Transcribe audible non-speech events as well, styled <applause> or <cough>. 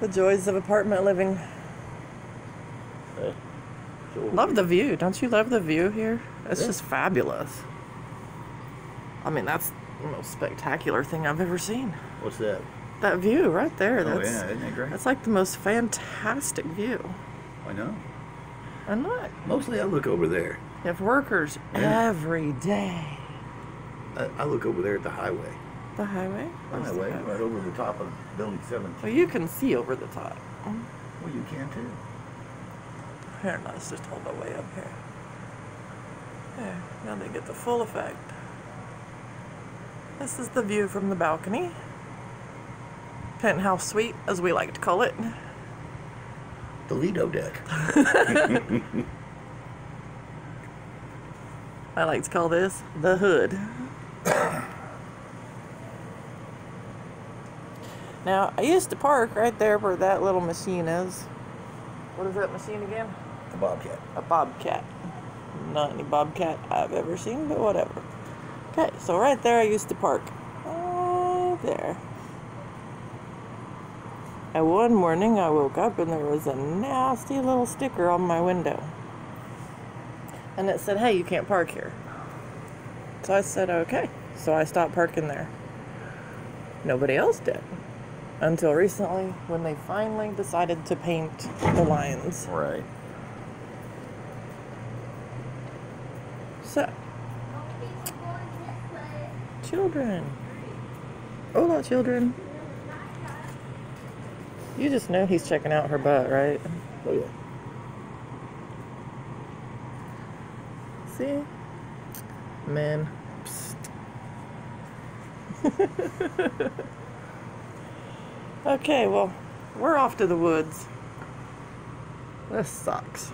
The joys of apartment living. Hey, so- Love the view. Don't you love the view here? It's Yeah. just fabulous. I mean, that's the most spectacular thing I've ever seen. What's that? That view right there. Oh That's, yeah, isn't that great? that's like the most fantastic view. I know. And look, Mostly I look over there. you have workers Yeah. every day. I, I look over there at the highway. The highway? Highway, the right over the top of building 17. Well, you can see over the top. Oh. Well, you can too. Here, let's just hold the way up here. There, now they get the full effect. This is the view from the balcony. Penthouse suite, as we like to call it. The Lido deck. <laughs> I like to call this the hood. <coughs> now, I used to park right there where that little machine is. What is that machine again? A Bobcat. A bobcat. Not any bobcat I've ever seen, but whatever. Okay, so right there I used to park. Right there. And one morning I woke up and there was a nasty little sticker on my window. And it said, hey, you can't park here. So I said, okay. So I stopped parking there. Nobody else did. Until recently when they finally decided to paint the lines. Right. So, children. Hola, children. You just know he's checking out her butt, right? Oh yeah. See? Men. <laughs> Okay, well, we're off to the woods. This sucks.